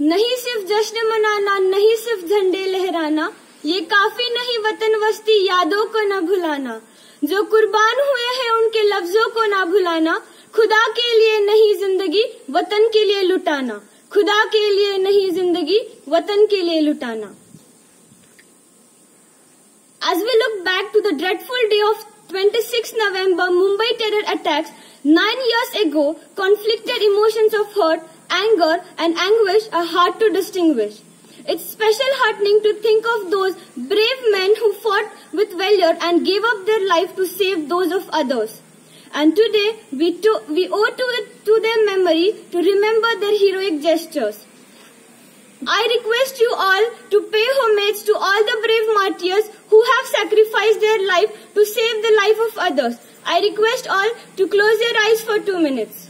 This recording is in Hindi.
नहीं सिर्फ़ जश्न मनाना नहीं सिर्फ़ झंडे लहराना ये काफ़ी नहीं वतन वस्ती यादों को न भुलाना। जो कुर्बान हुए हैं उनके लफ्जों को ना भुलाना। खुदा के लिए नहीं ज़िंदगी वतन के लिए लुटाना। खुदा के लिए नहीं ज़िंदगी वतन के लिए लुटाना। As we look back to the dreadful day of 26 November Mumbai terror attacks, nine years ago, conflicted emotions of hurt, anger and anguish are hard to distinguish. It's special heartening to think of those brave men who fought with valor and gave up their life to save those of others. And today we, to, we owe to, it, to their memory to remember their heroic gestures. I request you all to pay homage to all the brave martyrs who have sacrificed their life to save the life of others. I request all to close their eyes for two minutes.